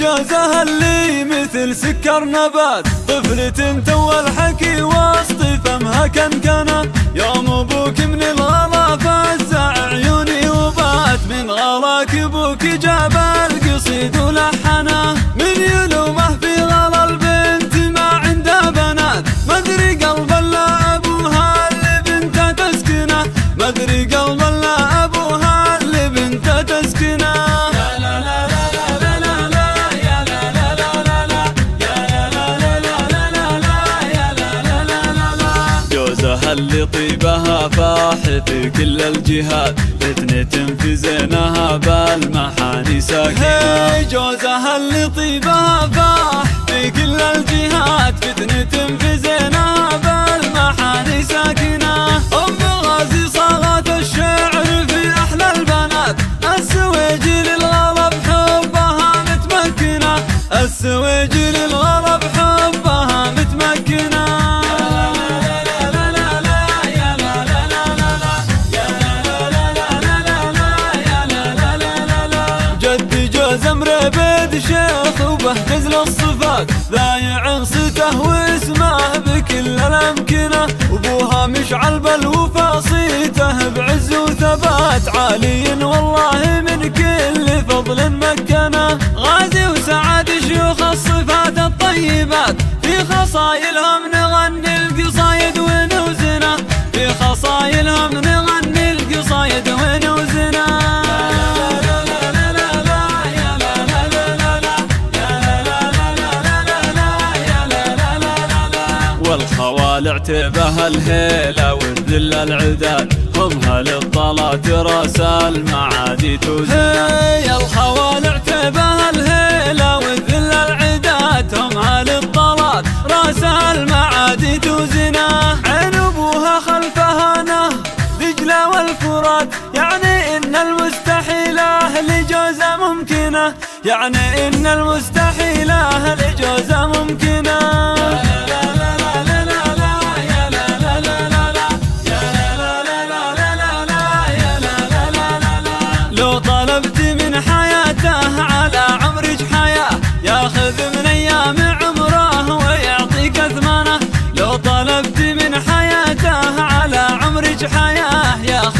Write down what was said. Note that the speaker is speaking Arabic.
جوزها اللي مثل سكر نبات. طفلة تو الحكي وسط فمها كنكنة. يوم أبوك من الغلا قلب لا اللي بنته تسكنة. اللي طيبها فاح في كل الجهات فتنة في زينها بالمحاني ساكنة. جوزها اللي طيبها فاح السويجي للغلب حبها متمكنة. زمر بيد شيخ وبهجز للصفات ذايع صيته واسمه بكل الأمكنة. وأبوها مشعل بالوفا صيته بعز وثبات. عالي الطيبات في خصايلهم نغني القصايد ونوزنه. في خصايلهم نغني القصايد ونوزنه. والخوالع تبه الهيلة والذل العداد. هم هل الطلات رأس المعادي توزن هي الخوالع تبه الهيلة والفرات يعني إن المستحيلة لجوزة ممكنة. يعني إن المستحيلة لجوزة حياة ياخذ من